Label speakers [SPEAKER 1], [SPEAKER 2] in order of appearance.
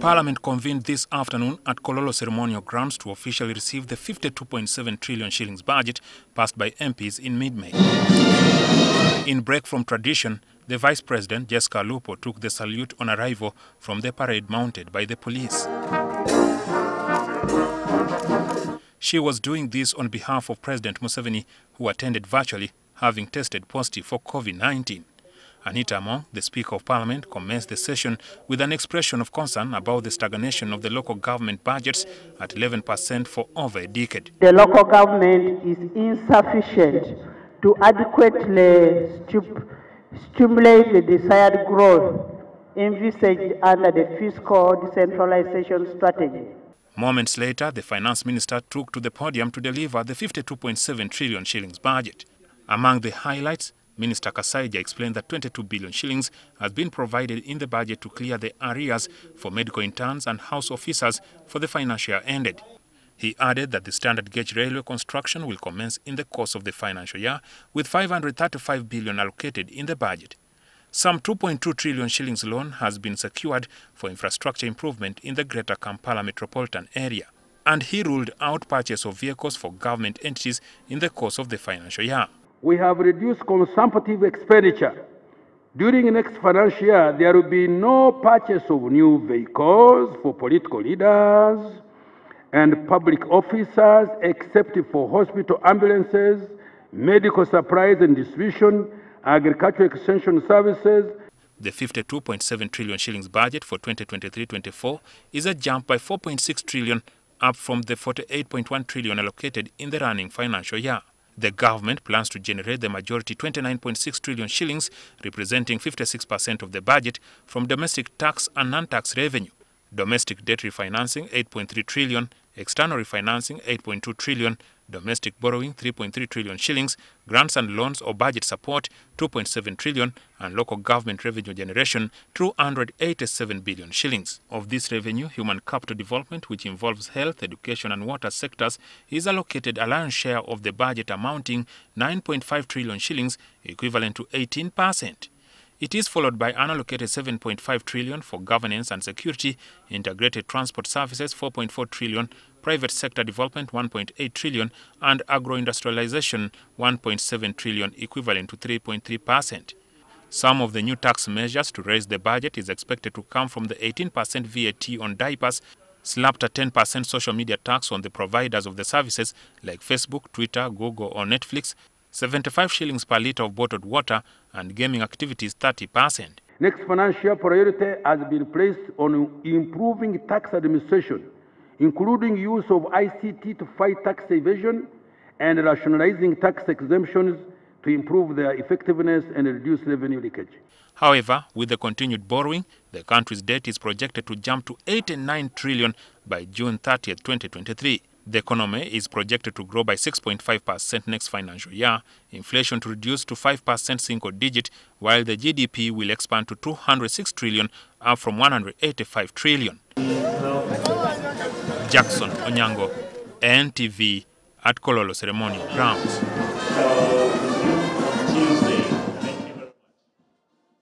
[SPEAKER 1] Parliament convened this afternoon at Kololo Ceremonial Grounds to officially receive the 52.7 trillion shillings budget passed by MPs in mid-May. In break from tradition, the Vice President, Jessica Alupo, took the salute on arrival from the parade mounted by the police. She was doing this on behalf of President Museveni, who attended virtually, having tested positive for COVID-19. Anita Among, the Speaker of Parliament, commenced the session with an expression of concern about the stagnation of the local government budgets at 11% for over a decade.
[SPEAKER 2] The local government is insufficient to adequately stimulate the desired growth envisaged under the fiscal decentralization strategy.
[SPEAKER 1] Moments later, the finance minister took to the podium to deliver the 52.7 trillion shillings budget. Among the highlights, Minister Kasaija explained that 22 billion shillings has been provided in the budget to clear the arrears for medical interns and house officers for the financial year ended. He added that the standard gauge railway construction will commence in the course of the financial year with 535 billion allocated in the budget. Some 2.2 trillion shillings loan has been secured for infrastructure improvement in the Greater Kampala metropolitan area. And he ruled out purchase of vehicles for government entities in the course of the financial year.
[SPEAKER 3] We have reduced consumptive expenditure. During next financial year, there will be no purchase of new vehicles for political leaders and public officers except for hospital ambulances, medical supplies and distribution, agricultural extension services.
[SPEAKER 1] The 52.7 trillion shillings budget for 2023-24 is a jump by 4.6 trillion up from the 48.1 trillion allocated in the running financial year. The government plans to generate the majority 29.6 trillion shillings, representing 56% of the budget, from domestic tax and non-tax revenue. Domestic debt refinancing 8.3 trillion, external refinancing 8.2 trillion, domestic borrowing 3.3 trillion shillings, grants and loans or budget support 2.7 trillion, and local government revenue generation 287 billion shillings. Of this revenue, human capital development, which involves health, education and water sectors, is allocated a lion's share of the budget amounting 9.5 trillion shillings, equivalent to 18 percent. It is followed by unallocated 7.5 trillion for governance and security, integrated transport services 4.4 trillion, private sector development 1.8 trillion, and agro-industrialization 1.7 trillion, equivalent to 3.3 percent. Some of the new tax measures to raise the budget is expected to come from the 18% VAT on diapers, slapped a 10% social media tax on the providers of the services like Facebook, Twitter, Google, or Netflix, 75 shillings per litre of bottled water, and gaming activities 30%.
[SPEAKER 3] Next financial priority has been placed on improving tax administration, including use of ICT to fight tax evasion and rationalizing tax exemptions to improve their effectiveness and reduce revenue leakage.
[SPEAKER 1] However, with the continued borrowing, the country's debt is projected to jump to 89 trillion by June 30, 2023. The economy is projected to grow by 6.5% next financial year, inflation to reduce to 5% single digit, while the GDP will expand to 206 trillion, up from 185 trillion. Jackson Onyango, NTV, at Kololo Ceremonial Grounds.